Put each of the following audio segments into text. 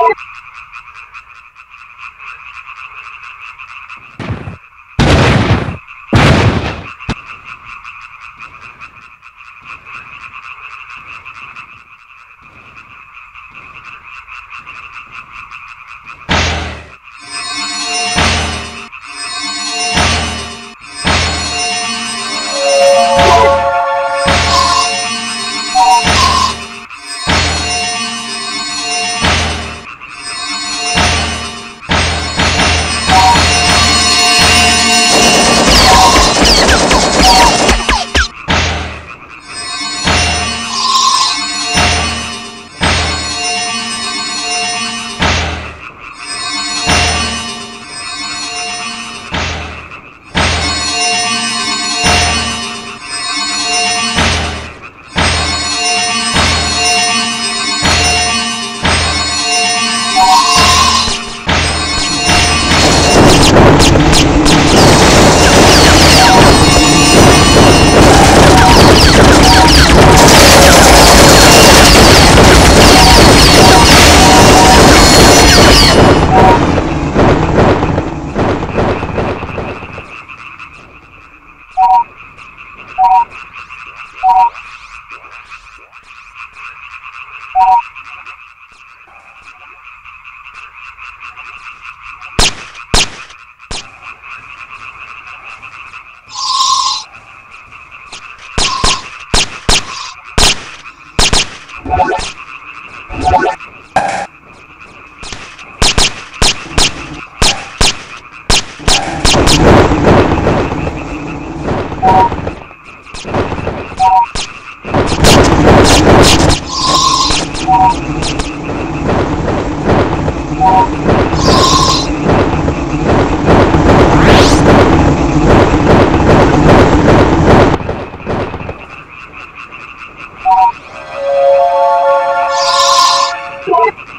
Yeah. What?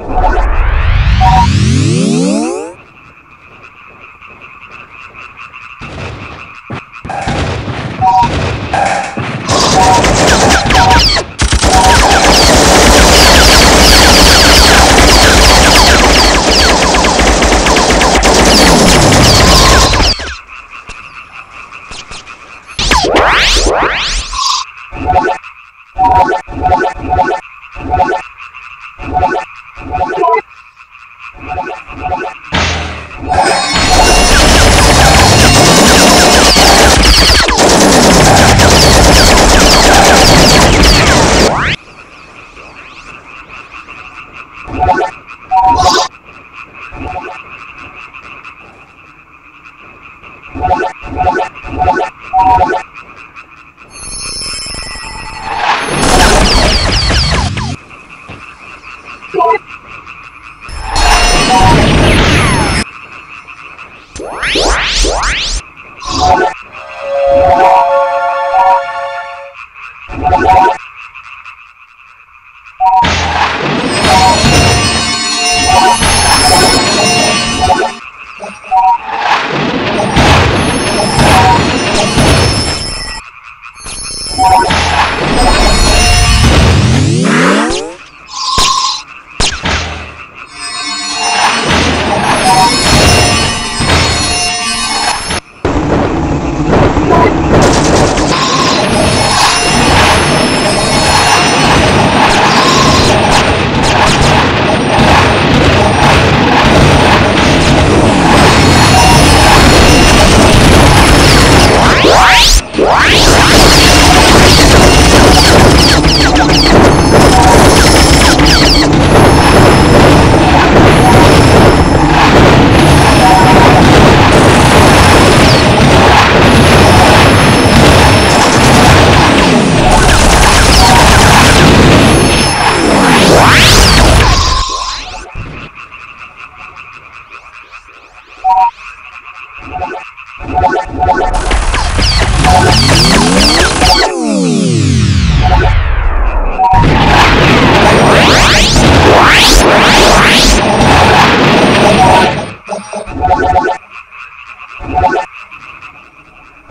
Yeah.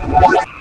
you